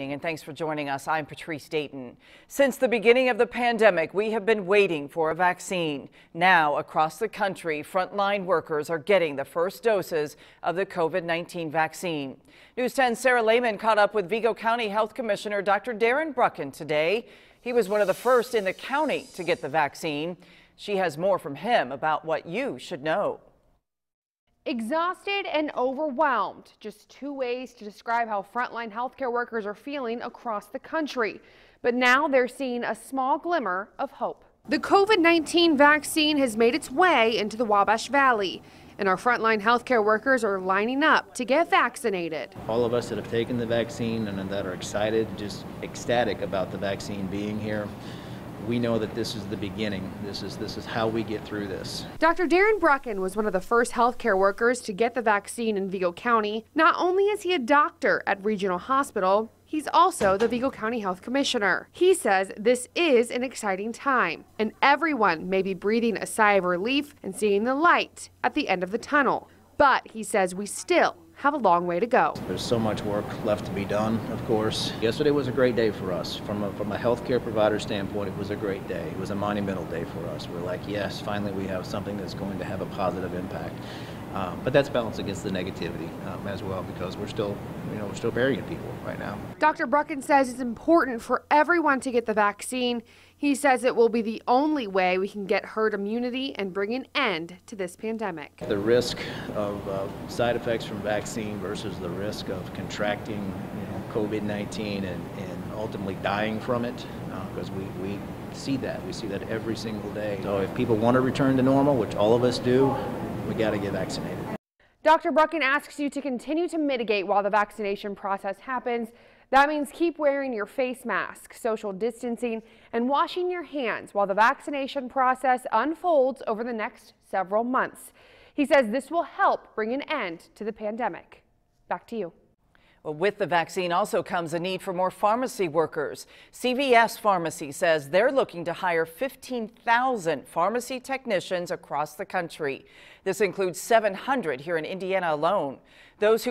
And thanks for joining us. I'm Patrice Dayton. Since the beginning of the pandemic, we have been waiting for a vaccine. Now, across the country, frontline workers are getting the first doses of the COVID-19 vaccine. News 10 Sarah Lehman caught up with Vigo County Health Commissioner Dr. Darren Brucken today. He was one of the first in the county to get the vaccine. She has more from him about what you should know. Exhausted and overwhelmed, just two ways to describe how frontline healthcare workers are feeling across the country. But now they're seeing a small glimmer of hope. The COVID-19 vaccine has made its way into the Wabash Valley, and our frontline healthcare workers are lining up to get vaccinated. All of us that have taken the vaccine and that are excited, just ecstatic about the vaccine being here, we know that this is the beginning. This is this is how we get through this. Dr. Darren Brucken was one of the first healthcare workers to get the vaccine in Vigo County. Not only is he a doctor at Regional Hospital, He's also the Vigo County Health Commissioner. He says this is an exciting time, and everyone may be breathing a sigh of relief and seeing the light at the end of the tunnel. But he says we still have a long way to go. There's so much work left to be done, of course. Yesterday was a great day for us. From a, from a healthcare provider standpoint, it was a great day. It was a monumental day for us. We're like, yes, finally we have something that's going to have a positive impact. Um, but that's balanced against the negativity um, as well because we're still, you know, we're still burying people right now. Dr. Brucken says it's important for everyone to get the vaccine. He says it will be the only way we can get herd immunity and bring an end to this pandemic. The risk of uh, side effects from vaccine versus the risk of contracting you know, COVID-19 and, and ultimately dying from it, because uh, we, we see that. We see that every single day. So if people want to return to normal, which all of us do, we got to get vaccinated. Dr. Brucken asks you to continue to mitigate while the vaccination process happens. That means keep wearing your face mask, social distancing, and washing your hands while the vaccination process unfolds over the next several months. He says this will help bring an end to the pandemic. Back to you. Well, with the vaccine also comes a need for more pharmacy workers. CVS Pharmacy says they're looking to hire 15,000 pharmacy technicians across the country. This includes 700 here in Indiana alone. Those who